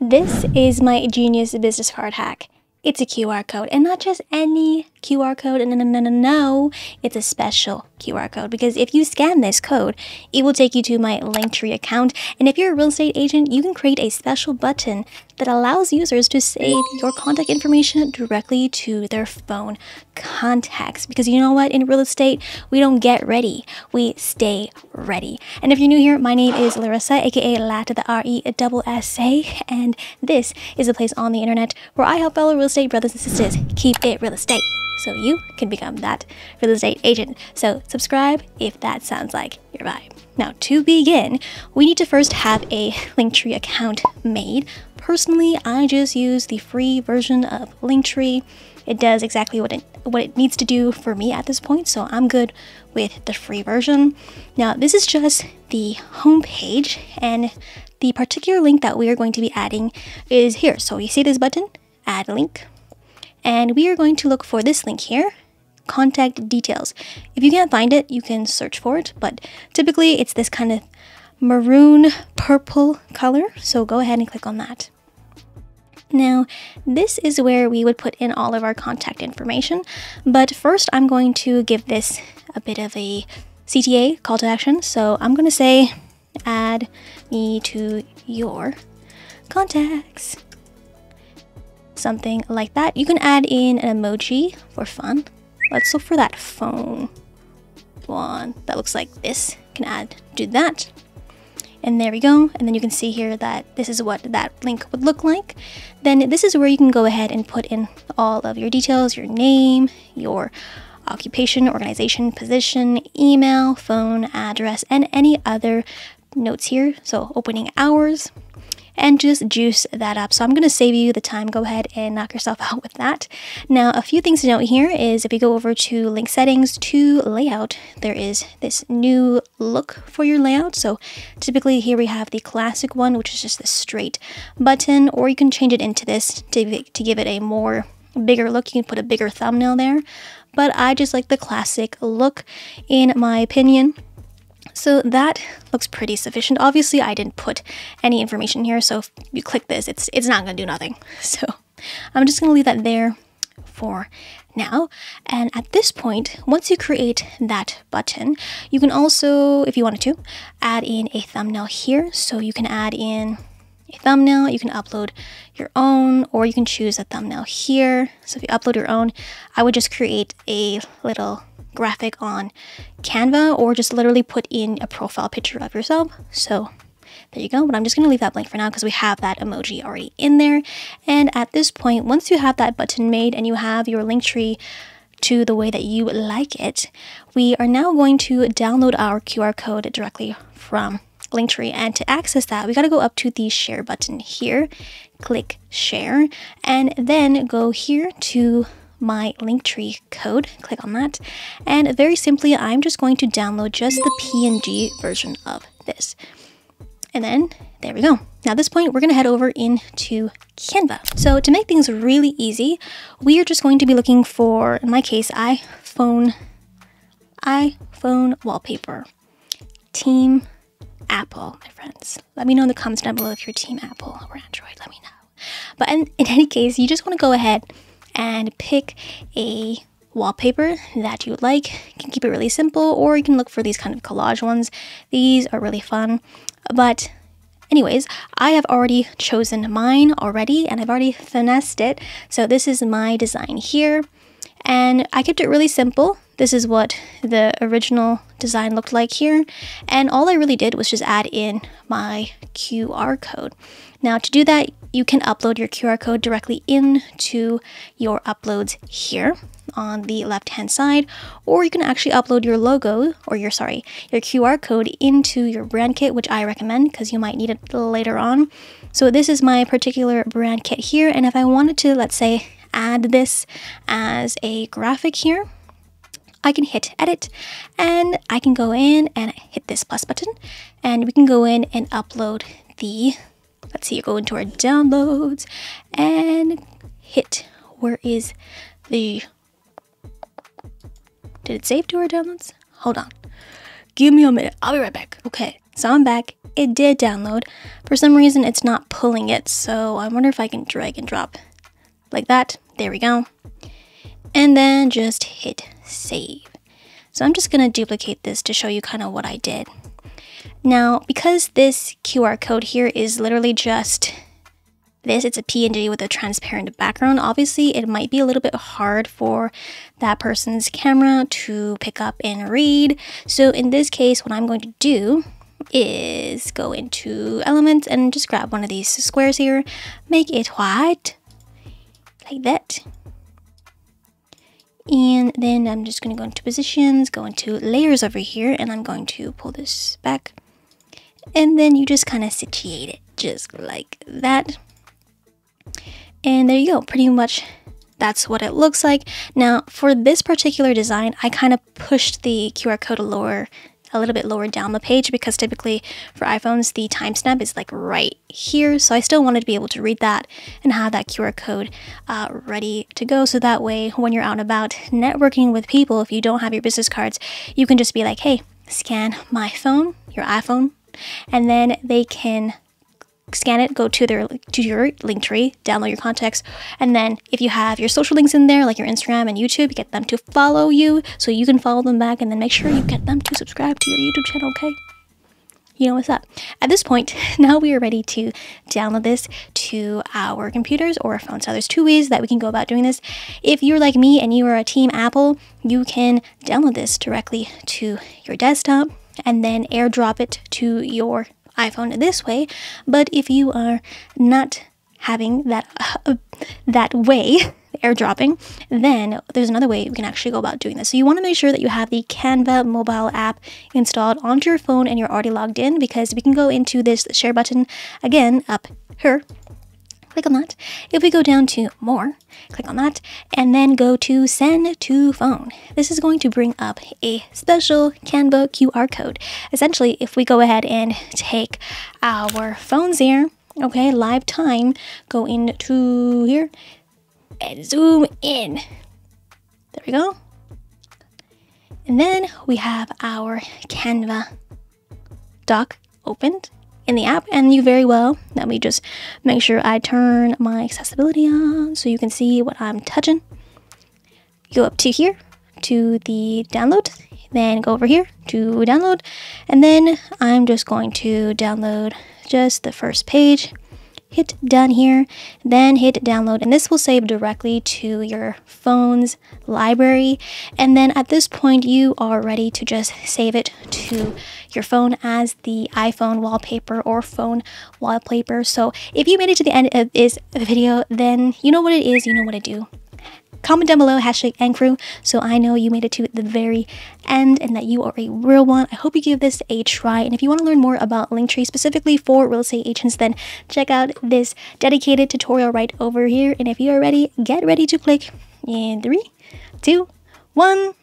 This is my genius business card hack. It's a QR code and not just any QR code. No, no, no, no, no. It's a special QR code because if you scan this code, it will take you to my Linktree account. And if you're a real estate agent, you can create a special button that allows users to save your contact information directly to their phone contacts. Because you know what? In real estate, we don't get ready, we stay ready. And if you're new here, my name is Laressa, aka Lat the R E double S A, and this is a place on the internet where I help fellow real estate brothers and sisters keep it real estate so you can become that real estate agent. So subscribe if that sounds like your vibe. Now, to begin, we need to first have a Linktree account made. Personally, I just use the free version of Linktree. It does exactly what it what it needs to do for me at this point, so I'm good with the free version. Now, this is just the home page, and the particular link that we are going to be adding is here. So you see this button, add link, and we are going to look for this link here, contact details. If you can't find it, you can search for it, but typically it's this kind of maroon purple color, so go ahead and click on that. Now, this is where we would put in all of our contact information, but first I'm going to give this a bit of a CTA call to action. So I'm going to say, add me to your contacts. Something like that. You can add in an emoji for fun. Let's look for that phone one that looks like this. Can add, do that. And there we go. And then you can see here that this is what that link would look like. Then this is where you can go ahead and put in all of your details, your name, your occupation, organization, position, email, phone, address, and any other notes here. So opening hours, and just juice that up. So I'm going to save you the time. Go ahead and knock yourself out with that. Now, a few things to note here is if you go over to link settings to layout, there is this new look for your layout. So typically here we have the classic one, which is just the straight button, or you can change it into this to, to give it a more bigger look. You can put a bigger thumbnail there. But I just like the classic look in my opinion. So that looks pretty sufficient. Obviously, I didn't put any information here, so if you click this, it's, it's not going to do nothing. So I'm just going to leave that there for now. And at this point, once you create that button, you can also, if you wanted to, add in a thumbnail here. So you can add in a thumbnail, you can upload your own, or you can choose a thumbnail here. So if you upload your own, I would just create a little graphic on Canva or just literally put in a profile picture of yourself. So there you go. But I'm just going to leave that blank for now because we have that emoji already in there. And at this point, once you have that button made and you have your Linktree to the way that you like it, we are now going to download our QR code directly from Linktree. And to access that, we got to go up to the share button here, click share, and then go here to my Linktree code. Click on that. And very simply, I'm just going to download just the PNG version of this. And then there we go. Now at this point, we're going to head over into Canva. So to make things really easy, we are just going to be looking for, in my case, iPhone, iPhone wallpaper, Team Apple, my friends. Let me know in the comments down below if you're Team Apple or Android. Let me know. But in, in any case, you just want to go ahead and pick a wallpaper that you like. You can keep it really simple or you can look for these kind of collage ones. These are really fun. But anyways, I have already chosen mine already and I've already finessed it. So this is my design here. And I kept it really simple. This is what the original design looked like here. And all I really did was just add in my QR code. Now to do that, you can upload your QR code directly into your uploads here on the left hand side or you can actually upload your logo or your sorry your QR code into your brand kit which I recommend because you might need it later on. So this is my particular brand kit here and if I wanted to let's say add this as a graphic here I can hit edit and I can go in and hit this plus button and we can go in and upload the let's see you go into our downloads and hit where is the did it save to our downloads hold on give me a minute i'll be right back okay So I'm back. It did download. For some reason, it's not pulling it. So I wonder if I can drag and drop like that. There we go. And then just hit save. So I'm just going to duplicate this to show you kind of what I did. Now, because this QR code here is literally just this, it's a PNG with a transparent background. Obviously, it might be a little bit hard for that person's camera to pick up and read. So in this case, what I'm going to do is go into elements and just grab one of these squares here, make it white, like that. And then I'm just going to go into positions, go into layers over here, and I'm going to pull this back. And then you just kind of situate it just like that. And there you go, pretty much that's what it looks like. Now, for this particular design, I kind of pushed the QR code lower, a little bit lower down the page because typically for iPhones, the timestamp is like right here. So I still wanted to be able to read that and have that QR code uh, ready to go. So that way, when you're out and about networking with people, if you don't have your business cards, you can just be like, hey, scan my phone, your iPhone, and then they can scan it, go to their to your Linktree, download your contacts, and then if you have your social links in there, like your Instagram and YouTube, get them to follow you so you can follow them back, and then make sure you get them to subscribe to your YouTube channel. Okay. You know what's up. At this point, now we are ready to download this to our computers or phones. So there's two ways that we can go about doing this. If you're like me and you are a team Apple, you can download this directly to your desktop and then airdrop it to your iPhone this way. But if you are not having that uh, that way airdropping then there's another way you can actually go about doing this so you want to make sure that you have the canva mobile app installed onto your phone and you're already logged in because we can go into this share button again up here click on that. If we go down to more, click on that, and then go to send to phone. This is going to bring up a special Canva QR code. Essentially, if we go ahead and take our phones here, okay, live time, go into here and zoom in. There we go. And then we have our Canva doc opened in the app and you very well. Let me just make sure I turn my accessibility on so you can see what I'm touching. Go up to here to the download then go over here to download and then I'm just going to download just the first page hit done here, then hit download, and this will save directly to your phone's library. And then at this point, you are ready to just save it to your phone as the iPhone wallpaper or phone wallpaper. So if you made it to the end of this video, then you know what it is, you know what to do comment down below hashtag Ankru so I know you made it to the very end and that you are a real one. I hope you give this a try. And if you want to learn more about Linktree specifically for real estate agents, then check out this dedicated tutorial right over here. And if you are ready, get ready to click in three, two, one.